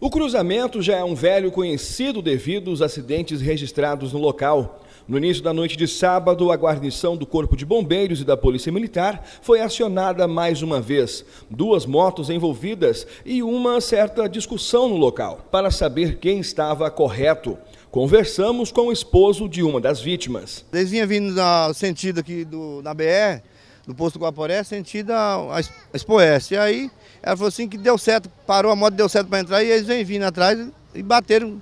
O cruzamento já é um velho conhecido devido aos acidentes registrados no local. No início da noite de sábado, a guarnição do Corpo de Bombeiros e da Polícia Militar foi acionada mais uma vez. Duas motos envolvidas e uma certa discussão no local, para saber quem estava correto. Conversamos com o esposo de uma das vítimas. Eles vinham vindo no sentido aqui do, na BR, do posto Guaporé, sentido a, a Expoeste. E aí ela falou assim que deu certo, parou a moto, deu certo para entrar e eles vêm vindo atrás e bateram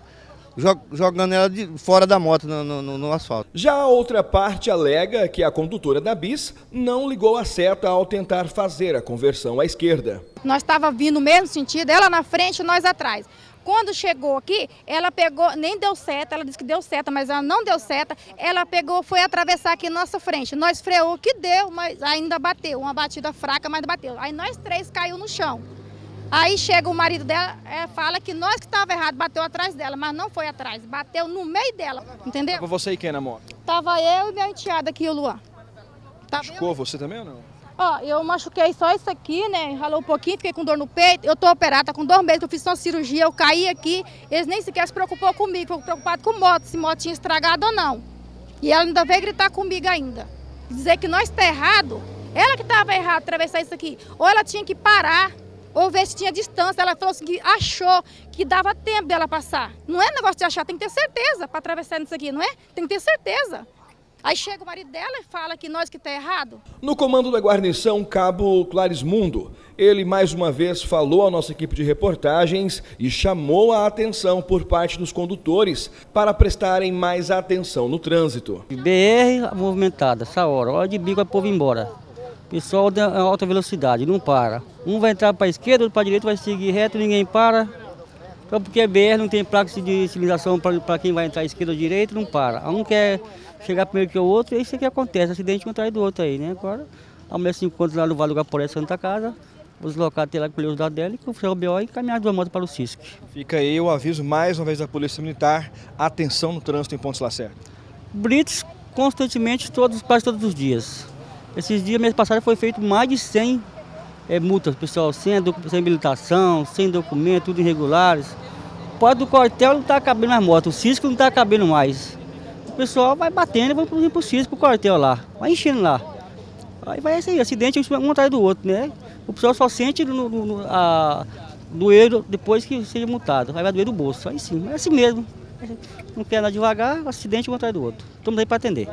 jogando ela de, fora da moto no, no, no, asfalto. Já a outra parte alega que a condutora da bis não ligou a seta ao tentar fazer a conversão à esquerda. Nós estava vindo no mesmo sentido, ela na frente e nós atrás. Quando chegou aqui, ela pegou, nem deu seta, ela disse que deu seta, mas ela não deu seta. Ela pegou, foi atravessar aqui nossa frente. Nós freou que deu, mas ainda bateu. Uma batida fraca, mas bateu. Aí nós três caiu no chão. Aí chega o marido dela, é, fala que nós que estava errado, bateu atrás dela, mas não foi atrás, bateu no meio dela, entendeu? Tava você e quem na moto? Tava eu e minha enteada aqui, o Luan. Tá Machucou você também ou não? Ó, eu machuquei só isso aqui, né? Ralou um pouquinho, fiquei com dor no peito. Eu tô operada, com dois meses eu fiz uma cirurgia, eu caí aqui. Eles nem sequer se preocupou comigo, ficou preocupado com moto, se moto tinha estragado ou não. E ela ainda veio gritar comigo ainda. Dizer que nós tá errado. Ela que estava errado atravessar isso aqui. Ou ela tinha que parar ou ver se tinha distância. Ela falou assim que achou que dava tempo dela passar. Não é negócio de achar, tem que ter certeza para atravessar isso aqui, não é? Tem que ter certeza. Aí chega o marido dela e fala que nós que está errado. No comando da guarnição, cabo Clarismundo, ele mais uma vez falou à nossa equipe de reportagens e chamou a atenção por parte dos condutores para prestarem mais atenção no trânsito. BR movimentada, essa hora, hora de bico o povo embora. Pessoal de alta velocidade, não para. Um vai entrar para a esquerda, outro para a direita, vai seguir reto, ninguém para. Só porque é BR, não tem placa de sinalização para quem vai entrar à esquerda ou direita, não para. Um quer chegar primeiro que o outro, e é isso que acontece, acidente atrás do outro aí, né? Agora, a mulher se encontra lá no Vale do Gaporé, Santa Casa, os locais tem lá colher os dados dela e com o BO e caminhar de uma moto para o CISC. Fica aí o aviso mais uma vez da Polícia Militar, atenção no trânsito em Pontes Lacerda. Blitz constantemente, todos, quase todos os dias. Esses dias, mês passado, foi feito mais de 100 é, multas, pessoal, sem, sem habilitação, sem documento, tudo irregulares. Pode do quartel não está cabendo mais moto, o Cisco não está cabendo mais. O pessoal vai batendo vai para o Cisco, o quartel lá, vai enchendo lá. Aí vai aí, acidente um atrás do outro, né? O pessoal só sente no, no, a, doer depois que seja multado, aí vai doer do bolso, aí sim, é assim mesmo. Não quer andar devagar, acidente um atrás do outro. Estamos aí para atender.